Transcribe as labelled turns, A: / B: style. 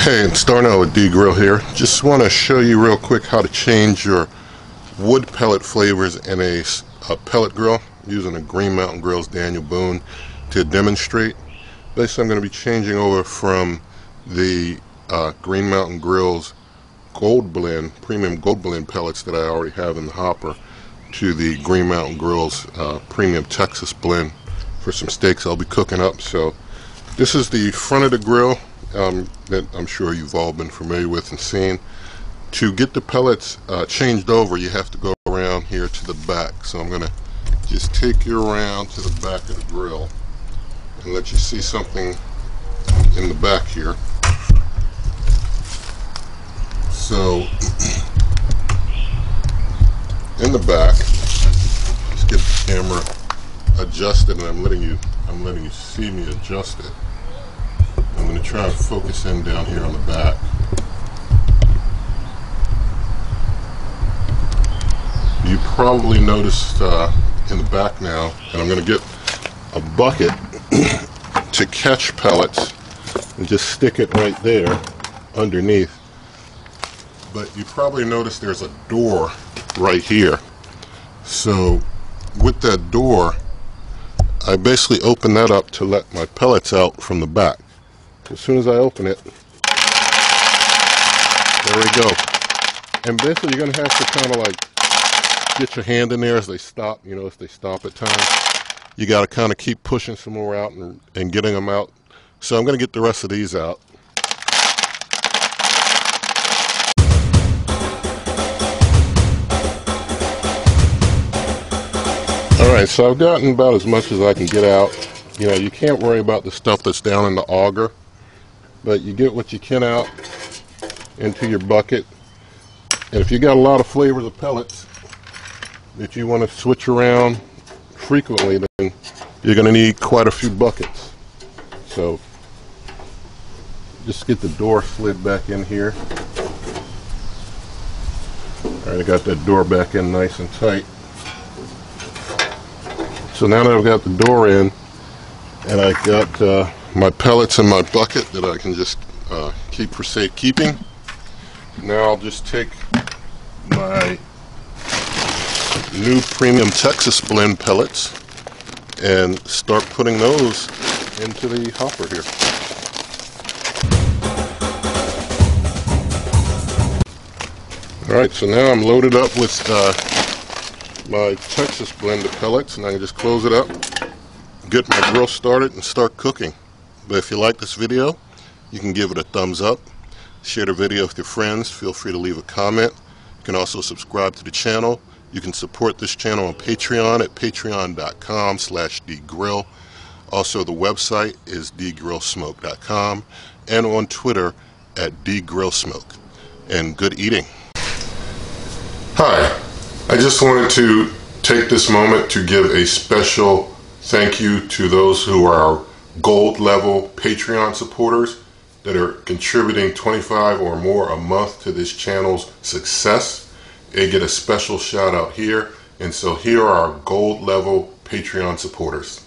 A: Hey, it's Darnell with D Grill here. Just want to show you real quick how to change your wood pellet flavors in a, a pellet grill using a Green Mountain Grills Daniel Boone to demonstrate. Basically, I'm going to be changing over from the uh, Green Mountain Grills Gold Blend, Premium Gold Blend pellets that I already have in the hopper to the Green Mountain Grills uh, Premium Texas Blend for some steaks I'll be cooking up. So this is the front of the grill um, that I'm sure you've all been familiar with and seen. To get the pellets uh, changed over, you have to go around here to the back. So I'm going to just take you around to the back of the grill and let you see something in the back here. So in the back, let's get the camera adjusted and I'm letting you I'm letting you see me adjust it. I'm going to try and focus in down here on the back. You probably noticed uh, in the back now, and I'm going to get a bucket to catch pellets and just stick it right there underneath. But you probably noticed there's a door right here. So with that door, I basically open that up to let my pellets out from the back as soon as I open it, there we go. And basically you're going to have to kind of like get your hand in there as they stop, you know, if they stop at times. You got to kind of keep pushing some more out and, and getting them out. So I'm going to get the rest of these out. Alright, so I've gotten about as much as I can get out. You know, you can't worry about the stuff that's down in the auger but you get what you can out into your bucket. And if you got a lot of flavors of pellets that you want to switch around frequently, then you're going to need quite a few buckets. So just get the door slid back in here. All right, I got that door back in nice and tight. So now that I've got the door in and I got uh, my pellets in my bucket that I can just uh, keep for safekeeping. Now I'll just take my new premium Texas blend pellets and start putting those into the hopper here. Alright, so now I'm loaded up with uh, my Texas blend of pellets and I can just close it up, get my grill started and start cooking. But if you like this video, you can give it a thumbs up, share the video with your friends, feel free to leave a comment. You can also subscribe to the channel. You can support this channel on Patreon at patreon.com slash dgrill. Also, the website is dgrillsmoke.com and on Twitter at dgrillsmoke. And good eating. Hi, I just wanted to take this moment to give a special thank you to those who are gold level Patreon supporters that are contributing 25 or more a month to this channel's success. They get a special shout out here. And so here are our gold level Patreon supporters.